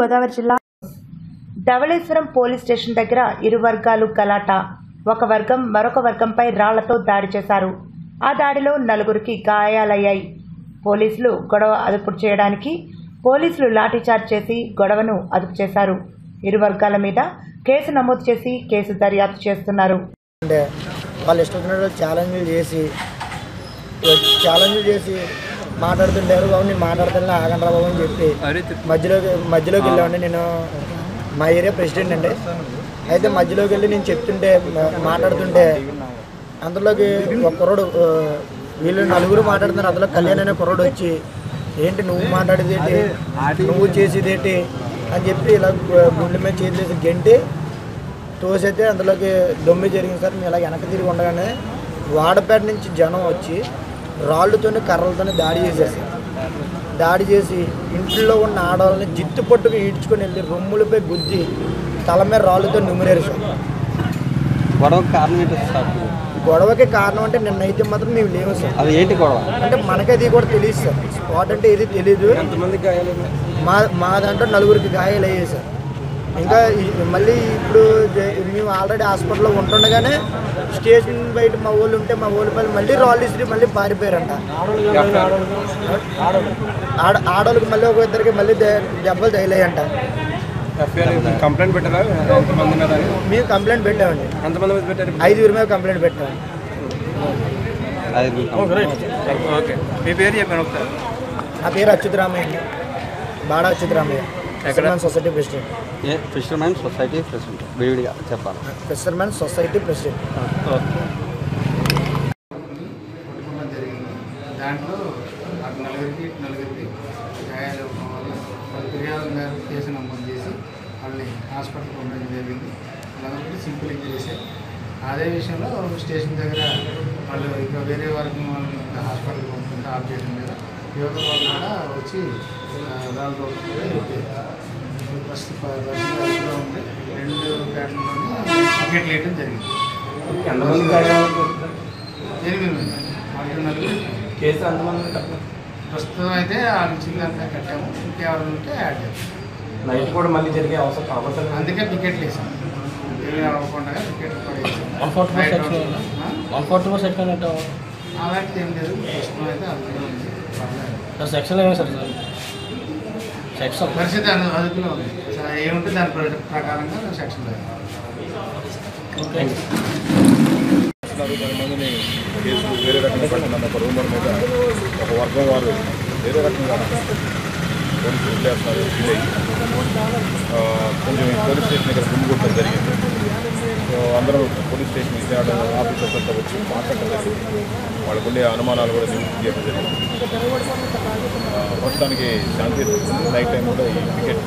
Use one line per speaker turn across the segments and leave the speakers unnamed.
గోదావరి జిల్లా Dhavaleswaram police station దగ్గర ఇరు వర్గాలు కలాట. ఒక వర్గం మరొక వర్గంపై రాళ్ళతో దాడి చేశారు. ఆ దాడిలో నలుగురికి గాయాలయ్యాయి. పోలీసులు గొడవ అదుపు చేయడానికి పోలీసులు లాఠీచార్జ్ చేసి గొడవను అదుపు చేశారు. ఇరు వర్గాల మీద కేసు నమోదు చేసి కేసు దర్యాప్తు చేస్తున్నారు.
వాళ్ళు ఇష్టమైనట్లు ఛాలెంజ్లు చేసి ఛాలెంజ్లు చేసి మాట్లాడుతుంటారు బాబు నేను మాట్లాడుతున్నా ఆగండి బాబు అని చెప్పి. మధ్యలోకి మధ్యలోకి వెళ్ళామండి నేను మా ఏరియా ప్రెసిడెంట్ అండి. అయితే మధ్యలోకి వెళ్ళి నేను చెప్తుంటే మాట్లాడుతుంటే అందులోకి ఒక కుర్రోడు వీళ్ళు నలుగురు మాట్లాడుతున్నారు. అందులో కళ్యాణ్ అనే కుర్రోడు వచ్చి ఏంటి నువ్వు మాట్లాడేది ఏంటి? నువ్వు చేసేది ఏంటి? అని చెప్పి ఇలా గుండె మీద చేసి గెంటి తోసైతే అందులోకి దొమ్మి జరిగింది సార్. మేము ఇలా వెనక్కి తిరిగి ఉండగానే వాడపేట నుంచి జనం వచ్చి రాళ్ళతోనే కర్రలతోనే దాడి సార్ దాడి చేసి ఇంట్లో ఉన్న ఆడవాళ్ళని జిత్తు పట్టుకు ఈడ్చుకొని వెళ్ళి రొమ్ములపై గుద్ది తల మీద రాళ్ళతో నుమిరేరు సార్
గొడవ కారణం ఏంటి సార్?
గొడవకి కారణం అంటే నిన్నైతే మాత్రం మేము లేవు సార్.
అది ఏంటి గొడవ?
అంటే మనకి అది కూడా తెలియదు సార్. స్పాట్ అంటే ఏది తెలియదు మా మా దాంట్లో నలుగురికి గాయాలు అయ్యాయి సార్. ఇంకా మళ్ళీ ఇప్పుడు మేము ఆల్రెడీ హాస్పిటల్లో ఉంటుండగానే స్టేషన్ బయట మా ఊళ్ళు ఉంటే మా ఊళ్ళ పైన మళ్ళీ రాళ్ళు ఇసిరి మళ్ళీ పారిపోయారంట. ఆడ ఆడోళ్ళకి మళ్ళీ ఒక ఇద్దరికి మళ్ళీ దెబ్బలు తగిలాయంట.
కంప్లైంట్ పెట్టారా?
మేము కంప్లైంట్ పెట్టామండి.
ఎంతమంది మీద పెట్టారు
ఐదుగురి మీద కంప్లైంట్ పెట్టాము
ఓకే మీ పేరు చెప్పాను ఒకసారి.
నా పేరు అచ్యుతరామయ్య అండి. Bada Achyutaramayya. Fishermen society president.
ఏ ఫిషర్మెన్ సొసైటీ ప్రెసిడెంట్. విడివిడిగా చెప్పాలి.
Fishermen society president.
దాంట్లో నలుగురికి నలుగురికి గాయాలు ఫిర్యాదు కేసు నమోదు చేసి వాళ్ళని జరిగింది. అలాగే సింపుల్ ఇంజరీసే. అదే విషయంలో స్టేషన్ దగ్గర వాళ్ళు ఇంకా వేరే వర్గం వాళ్ళని ఇంకా హాస్పిటల్కి పంపుతుంటే ఆఫ్ చేయడం మీద యువత కూడా వచ్చి రోడ్డు ఫస్ట్ ఉండి రెండు ప్యాటర్న్లోనే టికెట్ వేయడం జరిగింది. ఎనిమిది మంది. వాళ్ళు నలుగురు ప్రస్తుతం అయితే ఆ చిల్లంతా కట్టాము. ఇంకెవరు ఉంటే యాడ్ చేస్తాం.
నైట్ కూడా మళ్ళీ జరిగే అవసరం అవసరం
అందుకే టికెట్లు వేసాం. ఏమీ అవ్వకుండా టికెట్లు కూడా వేసాం.
One forty four section. One forty four section అంటే?
అలాంటిది ఏం లేదు. ప్రస్తుతం అయితే అందులో ఉంది. పర్లేదు.
సార్ సెక్షన్ ఏమి సార్ సార్ సెక్షన్.
పరిస్థితి అదు- అదుపులో ఉంది. సో ఏముంటే దాని ప్ర- ప్రకారంగా సెక్షన్ లేదు
చేస్తున్నారు కొంతమందిని వేరే రకంగా ఒక రూమర్ మీద ఒక వర్గం వారు వేరే రకంగా పోలీసులు వదిలేస్తున్నారు ఫీల్ అయ్యి కొంచెం పోలీస్ స్టేషన్ దగ్గర గుమ్మికొట్టడం జరిగింది. సో అందరూ పోలీస్ స్టేషన్ విజయవాడ ఆఫీసర్స్ అంతా వచ్చి మాట్లాడడం జరిగింది. వాళ్ళకు ఉండే అనుమానాలు కూడా నివృత్తి చేయడం జరిగింది ప్రస్తుతానికి శాంతి నైట్ టైం కూడా ఈ టికెట్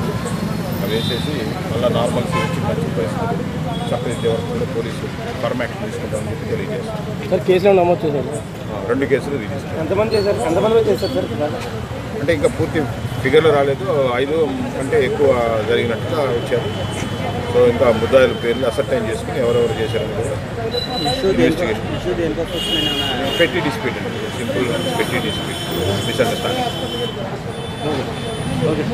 వేసేసి మళ్ళీ నార్మల్ వచ్చి మంచి పరిస్థితులు చక్కదిద్దే వరకు కూడా పోలీసు ఫర్మ్ యాక్షన్ తీసుకుంటామని చెప్పి తెలియజేస్తాం.
సార్ కేసులో నమోదు చేశారు.
రెండు కేసులు రిజిస్టర్.
ఎంతమంది చేశారు? ఎంతమంది చేశారు సార్?
అంటే ఇంకా పూర్తి ఫిగర్లు రాలేదు. ఐదు కంటే ఎక్కువ జరిగినట్టుగా వచ్చారు. సో ఇంకా ముద్దాయిల పేర్లు అసర్టైన్ చేసుకుని ఎవరెవరు చేశారని కూడా ఇన్వెస్టిగేషన్. పెట్టి డిస్ప్యూట్ అండి. సింపుల్ పెట్టి డిస్ప్యూట్ మిస్అండర్స్టాండింగ్
ఓకే